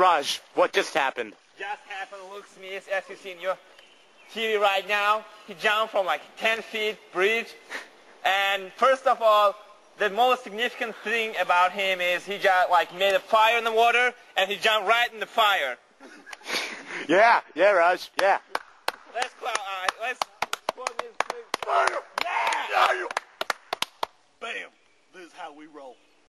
Rog, what just happened? Just happened, Luke Smith, as you see in your TV right now. He jumped from like 10 feet bridge. And first of all, the most significant thing about him is he just like made a fire in the water and he jumped right in the fire. Yeah, yeah, Rog, yeah. Let's clap. Uh, let's. clap this thing. Yeah! Bam! This is how we roll.